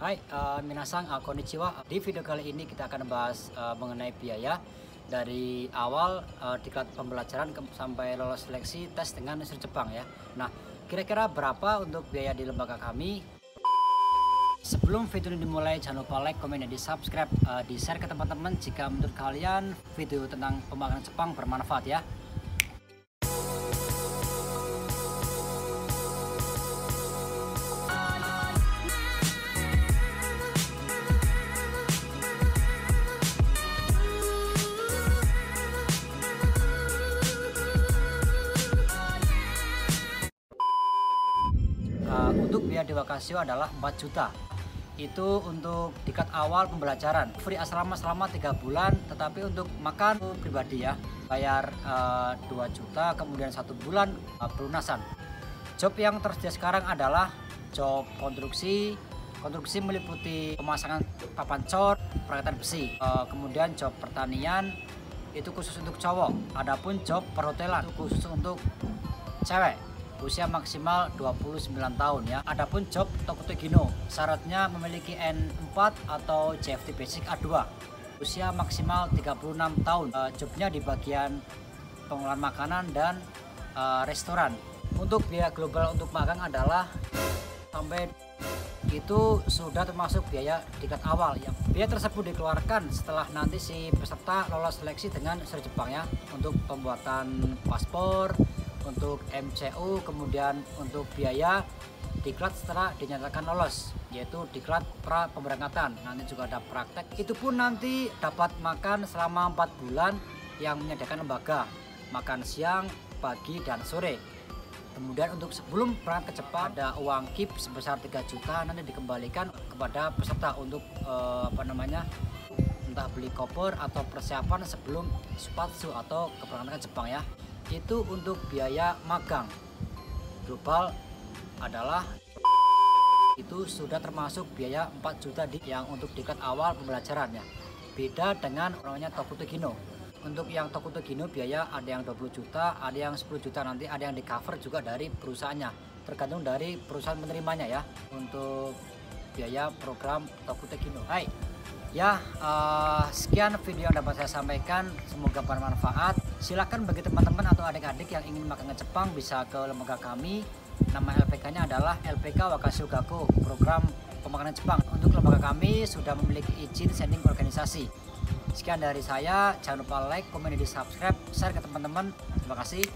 Hai, uh, minasang, uh, konnichiwa. Di video kali ini kita akan bahas uh, mengenai biaya dari awal uh, diklat pembelajaran ke, sampai lolos seleksi tes dengan Universitas Jepang ya. Nah, kira-kira berapa untuk biaya di lembaga kami? Sebelum video ini dimulai, jangan lupa like, komen, dan di subscribe, uh, di share ke teman-teman jika menurut kalian video tentang pembelajaran Jepang bermanfaat ya. Uh, untuk biaya di Wakasio adalah 4 juta. Itu untuk tiket awal pembelajaran. Free asrama selama tiga bulan tetapi untuk makan pribadi ya bayar uh, 2 juta kemudian satu bulan uh, pelunasan. Job yang tersedia sekarang adalah job konstruksi konstruksi meliputi pemasangan papan cor perakatan besi uh, kemudian job pertanian itu khusus untuk cowok. Adapun job perhotelan itu khusus untuk cewek usia maksimal 29 tahun ya. Adapun job Tokute Gino, syaratnya memiliki N4 atau CFT Basic A2. Usia maksimal 36 tahun. Uh, jobnya di bagian pengolahan makanan dan uh, restoran. Untuk biaya global untuk magang adalah sampai itu sudah termasuk biaya tingkat awal ya. Biaya tersebut dikeluarkan setelah nanti si peserta lolos seleksi dengan Sri Jepang ya untuk pembuatan paspor, untuk MCU kemudian untuk biaya diklat setelah dinyatakan lolos yaitu diklat pra pemberangkatan nanti juga ada praktek. Itu pun nanti dapat makan selama empat bulan yang menyediakan lembaga. Makan siang pagi dan sore. Kemudian untuk sebelum berangkat ke ada uang KIP sebesar 3 juta. Nanti dikembalikan kepada peserta untuk eh, apa namanya entah beli koper atau persiapan sebelum sepatu atau keberangkatan ke Jepang ya itu untuk biaya magang. Global adalah itu sudah termasuk biaya 4 juta di yang untuk tiket awal pembelajaran ya. Beda dengan orangnya Tokuto Gino untuk yang Tokuto Gino biaya ada yang 20 juta ada yang 10 juta. Nanti ada yang di cover juga dari perusahaannya. Tergantung dari perusahaan penerimanya ya. Untuk biaya program Tokuto Gino hai Ya, uh, sekian video yang dapat saya sampaikan. Semoga bermanfaat. Silakan bagi teman-teman atau adik-adik yang ingin makan Jepang bisa ke lembaga kami. Nama LPK-nya adalah LPK Wakashiogako, program pemakanan Jepang. Untuk lembaga kami sudah memiliki izin sending organisasi. Sekian dari saya. Jangan lupa like, komen, dan subscribe, share ke teman-teman. Terima kasih.